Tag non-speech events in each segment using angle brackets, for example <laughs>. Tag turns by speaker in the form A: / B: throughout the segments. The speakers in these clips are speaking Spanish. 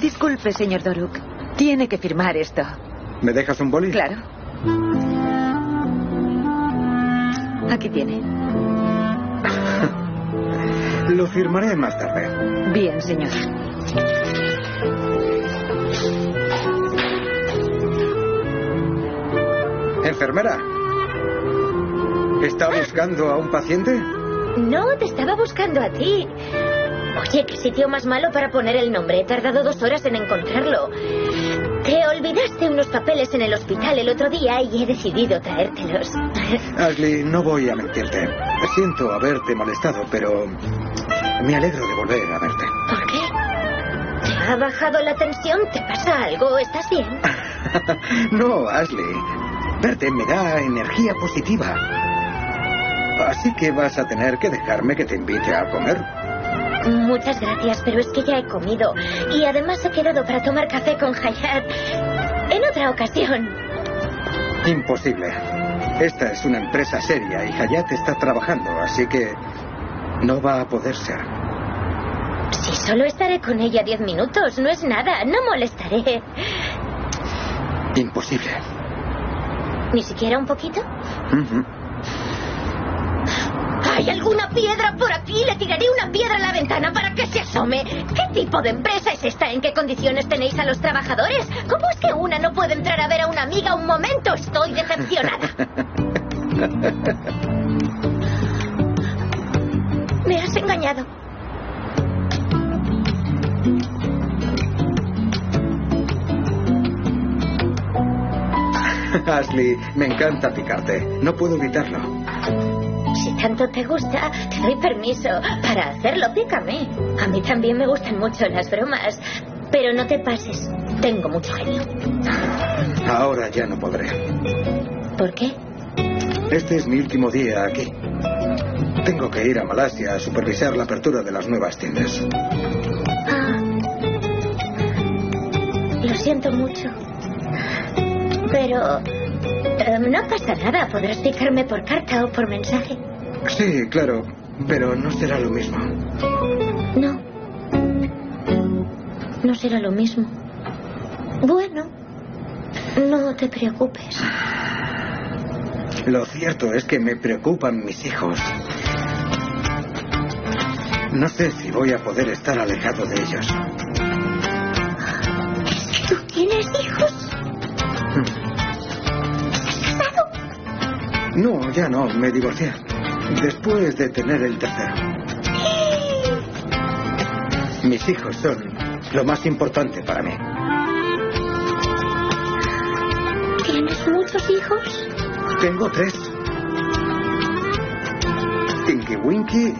A: Disculpe, señor Doruk. Tiene que firmar esto.
B: ¿Me dejas un boli?
A: Claro. Aquí tiene. <laughs>
B: Lo firmaré más tarde.
A: Bien, señor.
B: Enfermera. ¿Está buscando a un paciente?
C: No, te estaba buscando a ti. Oye, qué sitio más malo para poner el nombre. He tardado dos horas en encontrarlo. Te olvidaste unos papeles en el hospital el otro día y he decidido traértelos.
B: Ashley, no voy a mentirte. Siento haberte molestado, pero me alegro de volver a verte.
C: ¿Por qué? ¿Te ha bajado la tensión? ¿Te pasa algo? ¿Estás bien? <laughs>
B: no, Ashley. Verte me da energía positiva. Así que vas a tener que dejarme que te invite a comer.
C: Muchas gracias, pero es que ya he comido. Y además he quedado para tomar café con Hayat en otra ocasión.
B: Imposible. Esta es una empresa seria y Hayat está trabajando, así que no va a poder ser.
C: Si solo estaré con ella diez minutos, no es nada, no molestaré.
B: Imposible.
C: ¿Ni siquiera un poquito? ¿Hay alguna piedra por aquí? Le tiraré una piedra a la ventana para que se asome. ¿Qué tipo de empresa es esta? ¿En qué condiciones tenéis a los trabajadores? ¿Cómo es que una no puede entrar a ver a una amiga un momento? Estoy decepcionada. <laughs> Me has engañado.
B: Ashley, me encanta picarte. No puedo evitarlo.
C: Si tanto te gusta, te doy permiso para hacerlo. Pícame. A mí también me gustan mucho las bromas. Pero no te pases. Tengo mucho genio.
B: Ahora ya no podré.
C: ¿Por qué?
B: Este es mi último día aquí. Tengo que ir a Malasia a supervisar la apertura de las nuevas tiendas.
C: Ah. Lo siento mucho. Pero... eh, no pasa nada. Podrás picarme por carta o por mensaje.
B: Sí, claro, pero no será lo mismo.
C: No. No será lo mismo. Bueno. No te preocupes.
B: Lo cierto es que me preocupan mis hijos. No sé si voy a poder estar alejado de ellos.
C: ¿Tú tienes hijos?
B: No, ya no, me divorcié. Después de tener el tercero. Mis hijos son lo más importante para mí.
C: ¿Tienes muchos hijos?
B: Tengo tres. Tinky Winky,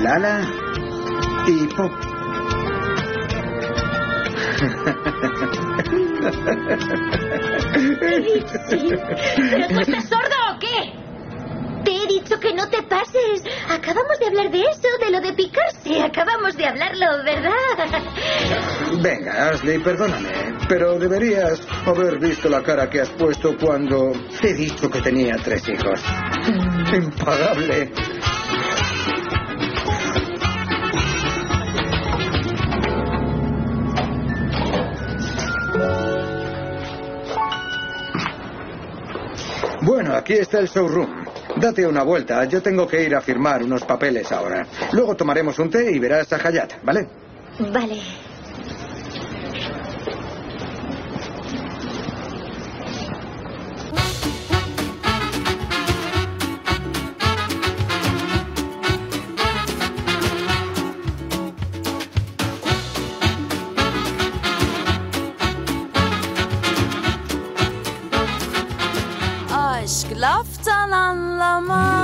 B: Lala y Pop. <laughs>
C: Sí. ¿Pero tú estás sordo o qué? Te he dicho que no te pases. Acabamos de hablar de eso, de lo de picarse. Acabamos de hablarlo, ¿verdad? <laughs>
B: Venga, Ashley, perdóname, pero deberías haber visto la cara que has puesto cuando te he dicho que tenía tres hijos. Impagable. Bueno, aquí está el showroom. Date una vuelta. Yo tengo que ir a firmar unos papeles ahora. Luego tomaremos un té y verás a Hayat, ¿vale?
C: Vale.
D: Laftan anlamaz